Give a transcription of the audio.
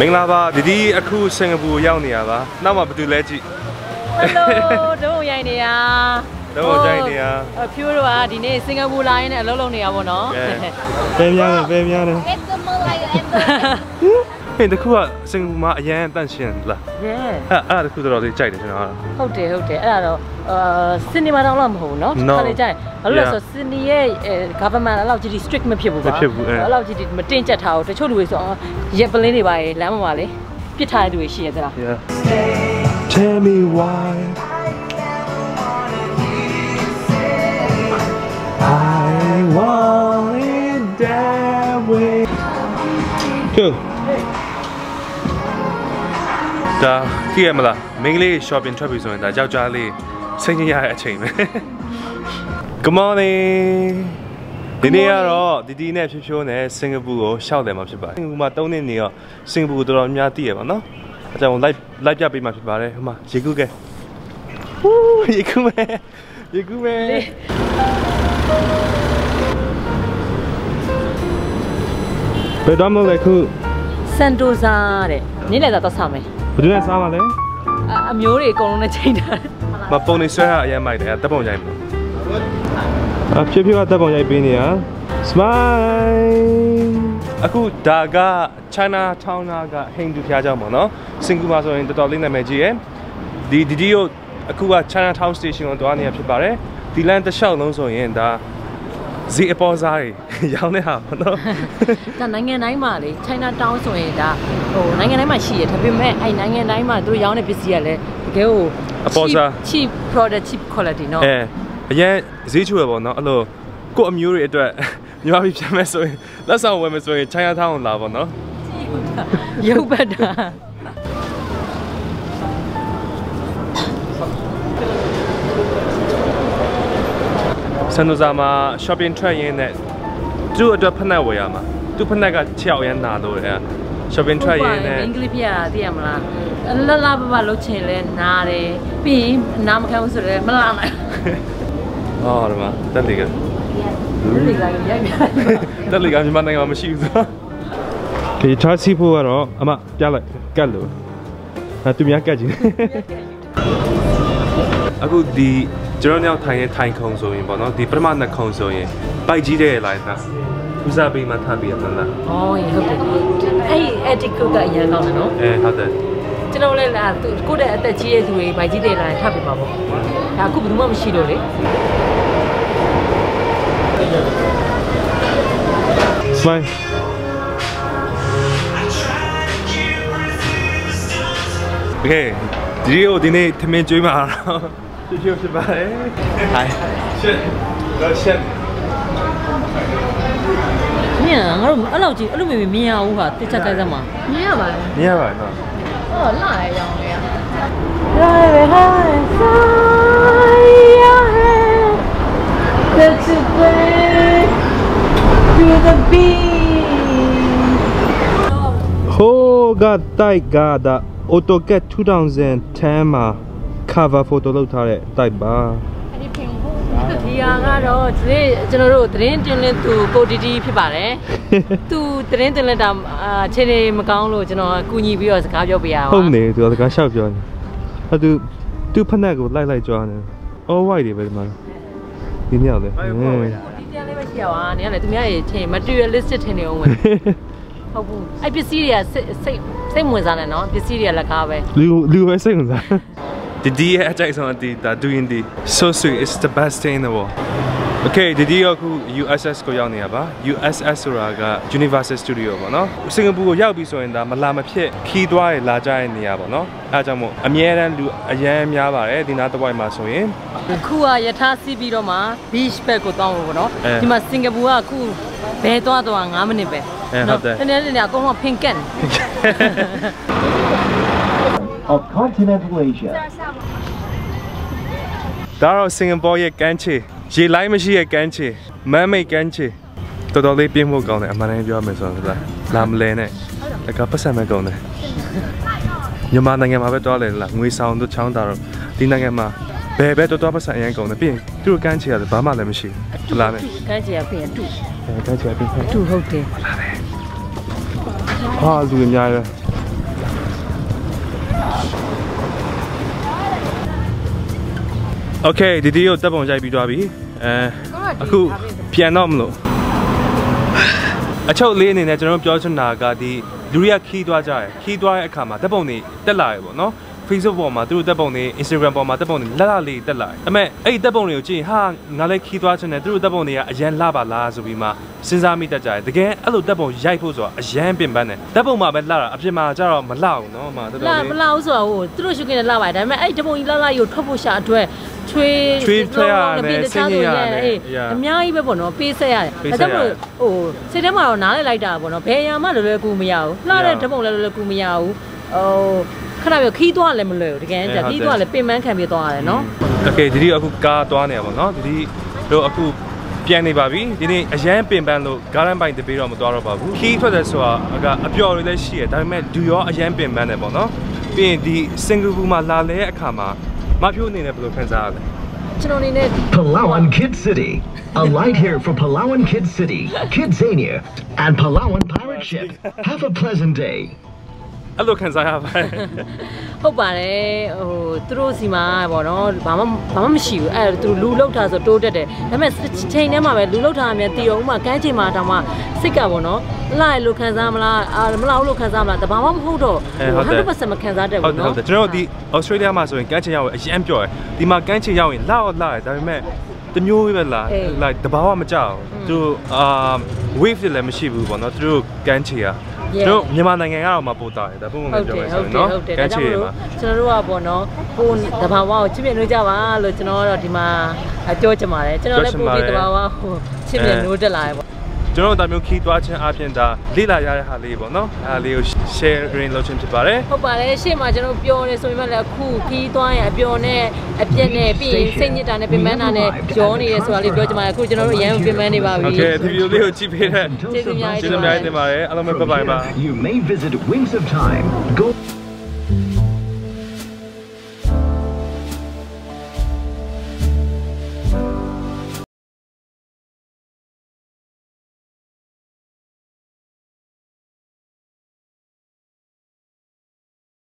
မင်္ဂလာပါဒီဒီအခုစင်ကာပူရောက်နေရပါနောက်မှဘယ်သူလဲကြည့်ဟယ်လိုဒုံရိုက်နေရဒုံရိုက်နေရအဖြိုးတို့ကဒီနေ့စင်ကာပူလာရင်းနဲ့အလုပ်လုပ်နေရပါတော့ပဲများတယ်ပဲများတယ် It's the Malaya and the ဟင်တခုကစင်ကာပူမှာအရန်တန့်ရှင်းလားရဲအဲ့အဲ့တခုတော်တော်လေးကြိုက်တယ်ကျွန်တော်ကဟုတ်တယ်ဟုတ်တယ်အဲ့ဒါတော့ အာစင်နီမာတော့မဟုတ်ဘူးเนาะ No. ခါလေးကြိုက်ဘာလို့လဲဆိုတော့စင်နီရဲ့ government အဲ့လောက်ကြီး strict မဖြစ်ဘူးကွာ မဖြစ်ဘူးအဲ အဲ့လောက်ကြီးမတင်းကျပ်ထားဘူးတချို့လူတွေဆိုအော်ရက်ပလင်းတွေပါရေလမ်းမှာပါလေပြစ်ထားတဲ့လူတွေရှိရသလား Yeah Tell me why I want it that way ကျဒါကြည့်ရမလားမိန်းကလေး shopping ထွက်ပြီဆိုရင်ဒါယောက်ျားလေး စိတ်ညစ်ရတဲ့အချိန်ပဲ Good morning ဒီနေ့ကတော့ဒီဒီနဲ့ဖြိုးဖြိုးနဲ့စင်ကာပူကိုရှောက်တယ်မှာဖြစ်ပါတယ်စင်ကာပူမှာ၃နှစ်နေတော့စင်ကာပူကိုတော်တော်များများသိရပါတော့အဲကြောင့် live live ပြပေးမှာဖြစ်ပါတယ်ဟိုမှာရေကူးကဲဟူးရေကူးမယ်ရေကူးမယ်ဘယ်တော့မှလည်းခုစန်တိုဇာတဲ့နေ့လည်သာတော့ဆောင်မယ်ဘယ်သူနဲ့စားပါလဲအအမျိုးတွေအကုန်လုံးနဲ့ချိန်ထားတယ် မပုံနေဆွဲရအရင်မိုက်တယ်တပ်ပုံရိုက်မလို့အဖြစ်ဖြစ်ကတပ်ပုံရိုက်ပေးနေရ smile အခုဒါက China Town ကဟိန္ဒူဖျားเจ้าပေါ့နော်စင်ကာပူမှာဆိုရင်တော်တော်လေးနာမည်ကြီးရယ်ဒီဒီဒီကိုအခုက China Town Station ကိုတွားနေရဖြစ်ပါတယ်ဒီလမ်းတစ်လျှောက်လုံးဆိုရင်ဒါဈေးအပေါ်စားတွေရောင်းနေတာပေါ့နော် ဒါနိုင်ငံတိုင်းမှာလေ China Town ဆိုရင်ဒါဟိုနိုင်ငံတိုင်းမှာရှိရဒါပေမဲ့အဲ့နိုင်ငံတိုင်းမှာသူတို့ရောင်းတဲ့ပစ္စည်းကလည်းတကယ်ကို အပေါ်စား cheap product cheap quality เนาะ အဲအရင်ဈေးချွေပေါ့နော်အဲ့လိုကိုယ့်အမျိုးတွေအတွက် မြန်မာပြည်ပြန်မယ်ဆိုရင်လက်ဆောင်ဝယ်မယ်ဆိုရင် China Town ကိုလာပေါ့နော် ရုပ်ပတ်တာ ဆန်ဒိုဇာမှာ shopping ထွက်ရင်းနဲ့သူ့အတွက်ဖက်နှက်ဝယ်ရမှာသူ့ဖက်နှက်က6ရောက်ရမ်းနာလို့လေ shopping ထွက်ရင်းနဲ့ အင်္ဂလိပ်ပြရသိရမလား လလဘဘလှုပ်ချင်လဲနားတယ်ပြီးရင်နားမခံဘူးဆိုတော့မလာနိုင်ဟောဒီမှာတက်လီကဘူးလေကရိုက်ပြတက်လီကမြန်မာနိုင်ငံမှာမရှိဘူးဆိုခေချာစီဖို့ကတော့အမပြလိုက်ကတ်လို့အဲသူများကတ်ကြည့်အခုဒီကျွန်တော်ညောင်ထိုင်ရင်ထိုင်ခုံဆိုရင်ပေါ့နော်ဒီပထမနှစ်ခုံဆိုရင်ပိုက်ကြီးတဲ့လိုက်တာဦးစားပေးမှထားပြီးရမလား။အော်ဟုတ်တယ်။အဲ့ etiquette ကအရင်ကောင်းတယ်နော်အဲဟုတ်တယ်။ ကျွန်တော်လည်းလာသူကိုယ့်တဲ့အသက်ကြီးရဲ့သူတွေမိုက်ကြီးတွေလာထပ်ပြပါပေါ့။ဒါအခုဘယ်သူမှမရှိတော့လေ Smile. Okay, ဒီကိုဒီနေ့ထမင်းကျွေးမှာတော့ဖြစ်ဖြစ်ဖြစ်ပါတယ်။ Hi. Shit. Go shit. ။မြင်ငါတို့အဲ့လောက်ကြီးအဲ့လိုမျိုးမြင်ရဘူးဟာတစ်ချက်ကြိုက်စမ်းမှာမြင်ရပါလားမြင်ရပါနော် ဟောလာရရောင်းလေရ။ Right behind your head That's the way to the beat ဟိုးကတိုက်ကဒါ AutoCAD 2010မှာ cover photo လုပ်ထားတဲ့တိုက်ပါအဲ့ ဒီပင်ကိုဒီဟာကတော့ဒီကျွန်တော်တို့သတင်းတင်လင်းသူကိုတီတီဖြစ်ပါတယ်။သူသတင်းတင်လက်တာအာခြေနေမကောင်းလို့ကျွန်တော်ကူညီပြီးတော့စကားပြောပြရအောင်ဟုတ်နေသူကစကားရှောက်ပြောနေအဲသူသူဖက်နှက်ကိုလိုက်လိုက်ကြွားနေ all white တွေပဲဒီမှာဒီနေ့ရတယ်ဒီတန်းလေးပဲရှိရပါနေရလေသူများရေထင် materialistic ထင်နေအောင်ဝင်ဟုတ်ဘူးအဲ့ပစ္စည်းတွေကစိတ်စိတ်စိတ်ဝင်စားနေနော်ပစ္စည်းတွေကလက်ကားပဲလူလူပဲစိတ်ဝင်စား ဒီဒီရဲ့အကြိုက်ဆုံးအတီဒါ doing the so sweet it's the best thing in the world Okay ဒီဒီကခု USS ကိုရောက်နေရပါ USS ဆိုတာက Universal Studio ပေါ့နော်စင်ကာပူကိုရောက်ပြီဆိုရင်ဒါမလာမဖြစ်ခီးသွားရလာကြတဲ့နေရာပေါ့နော်အဲဒါကြောင့်မို့အများတန်းလူအရန်များပါတယ်ဒီနားတစ်ဝိုက်မှာဆိုရင်အခုကယထာစီးပြီးတော့မှ beach ဘက်ကိုတောင်းလို့ပေါ့နော်အဲဒီမှာစင်ကာပူကအခုဘဲသွားသွား9မိနစ်ပဲအဲဟုတ်တယ်တနေ့တနေ့အကုန်လုံး pink can of continental Asia. ဒါတော့စင်ကာပူရဲ့ကမ်းခြေရေလိုင်းမရှိရဲ့ကမ်းခြေမမ်းမိတ်ကမ်းခြေတော်တော်လေးပြင်းဖို့ကောင်းတယ်အမှန်တကယ်ပြောရမယ်ဆိုတော့လာမလဲနဲ့တကပတ်စံမဲ့ကောင်းတယ်မြန်မာနိုင်ငံမှာပဲတွားလဲလားငွေဆောင်တို့ချောင်းတာတော့ဒီနိုင်ငံမှာဘယ်ပဲတော်တော်ပတ်စံအရင်ကောင်းတယ်ပြီးရင်သူတို့ကမ်းခြေရတယ်ဘာမှလည်းမရှိဘူးလာမယ်ကန်းချီကပြင်တူအဲကမ်းခြေပြီးတူဟုတ်တယ်ဟာလူအများပဲ โอเคဒီဒီကိုတက်ပုံရိုက်ပြီးသွားပြီအဲအခုပြန်တော့မလို့အချုပ်လေးအနေနဲ့ကျွန်တော်တို့ပြောချင်တာကဒီလူတွေကခီးသွားကြတယ်ခီးသွားတဲ့အခါမှာတက်ပုံတွေတက်လာရပေါ့နော် Facebook ပေါ်မှာသူတို့တက်ပုံတွေ Instagram ပေါ်မှာတက်ပုံတွေလက်လာလေးတက်လာတယ်။အမေအဲ့ဒီတက်ပုံတွေကိုကြည့်ရင်ဟာငါလည်းခီးသွားချင်တယ်သူတို့တက်ပုံတွေကအရန်လှပါလားဆိုပြီးမှစဉ်းစားမိတတ်ကြတယ်။တကယ်အဲ့လိုတက်ပုံရိုက်ဖို့ဆိုတာအရန်ပင်ပန်းတယ်။တက်ပုံမှာပဲလှတာအပြင်မှာကျတော့မလှဘူးနော်။အမတော်တော်လာလေးမလာဘူးဆိုတော့ဟိုသူတို့ရှုပ်ကင်းနဲ့လာပါတယ်ဒါပေမဲ့အဲ့ဒီတပုံကြီးလာလာကြီးကိုထွက်ဖို့ရှာအတွက်ချွေးချွေးထွက်ရတယ်တခြားဆိုဆင်းရဲရရတယ်အေးအရာအများကြီးပဲပေါ့နော်ပေးဆက်ရတယ်ပေးဒါဆက်ကြောင့်ရတယ်မို့ဟိုစိတ်ထဲမှာတော့နားလည်လိုက်တာပေါ့နော်ဘယ်အရာမှလွယ်လွယ်ကူမရဘူးလှတဲ့တပုံလည်းလွယ်လွယ်ကူမရဘူးဟို ခဏပြောခီးသွားလည်းမလွယ်ဘူးတကယ်ကြခီးသွားလည်းပင်ပန်းခံပြီးသွားရတယ်နော် โอเคဒီဒီအခုကားသွားနေရပါတော့ဒီဒီတို့အခုပြန်နေပါပြီဒီနေ့အရန်ပင်ပန်းလို့ဂါရန်ပိုင်တပေးတော့မသွားတော့ပါဘူးခီးထွက်တယ်ဆိုတာအပျော်တွေလည်းရှိရဒါပေမဲ့ဒူရောအရန်ပင်ပန်းတယ်ပေါ့နော်ပြီးရင်ဒီစင်ကာပူမှာလာလဲအခါမှာမဖြိုးအနေနဲ့ဘယ်လိုခံစားရလဲ ကျွန်တော်အနေနဲ့ Palawan Kid City. A light here for Palawan Kid City, Kidzania, and Palawan Pirate Ship. Have a pleasant day. အဲ့လိုခံစားရပါတယ်ဟုတ်ပါတယ်ဟိုသူတို့စီမှာပေါ့နော်ဘာမှဘာမှမရှိဘူးအဲ့ဒါသူတို့လူလောက်တာဆိုတိုးတက်တယ်ဒါပေမဲ့ချိန်ထဲမှာပဲလူလောက်တာအမြဲတည်အောင်ဥမာကန်းချိန်မှာတောင်မှစိတ်ကပေါ့နော်လာရလို့ခံစားမလားအာမလားလို့ခံစားမလားတဘာမှမဟုတ်တော့100%မခံစားတတ်ဟုတ်ဘူးတယ်ဟုနော်တ်တယ်ကျွန်တော်တို့ဒီ Australia မှာဆိုရင်ကမ်းချင်ရောက်ရင်အရန်ပျော်တယ်ဒီမှာကမ်းချင်ရောက်ရင်လှတော့လှတယ်ဒါပေမဲ့တမျိုးပဲလား like တဘာဝမကြောက်ဘူးသူတို့အာ wave တွေလည်းမရှိဘူးပေါ့နော်သူတို့ကမ်းချင်อ่ะသူ တို့မြန်မာနိုင်ငံကတော့မပို့တာတယ်ဒါပုံမှန်ဟုတ်ပြောတရယ်ဆိုဟုတ်ရင်တယ်နော်ဟုတ်တယ်ကဒါမ်းချကြောင့်င်မမှာလို့ကျွန်တော်တို့ကပေါ့နော်ကိုတဘာဝကိုချစ်မြတ်လို့ကြပါလို့ကျွန်တော်တို့ဒီမှာပြောချင်ပါတယ်ကျွန်တော်လည်းပို့ပြီးတဘာဝကိုချစ်မြတ်လို့တက်လာရပေါ့ ကျွန်တော်တို့ဒါမျိုးခီးသွားခြင်းအပြင်ဒါလေ့လာရတဲ့ဟာလေးပေါ့နော်အဲဒါလေးကို sharing လုပ်ခြင်းဖြစ်ပါတယ်ဟုတ်ပါတယ်ရှေ့မှာကျွန်တော်ပြောနေဆိုပေမဲ့လည်းအခုခီးသွားရင်အပျော်နဲ့အပြက်နဲ့ပြီးရင်စိတ်ညစ်တာနဲ့ပင်ပန်းတာနဲ့ကြောနေရဲဆိုတာလေးပြောချင်ပါတယ်အခုကျွန်တော်တို့ရန်ပင်ပန်းနေပါပြီ Okay ဒီဗီဒီယိုလေးကိုကြည့်ပေးတဲ့ကျေးဇူးများကျေးဇူးများတင်ပါတယ်အားလုံးပဲဘိုင်ဘိုင်ပါ You may visit Wings of Time. Go.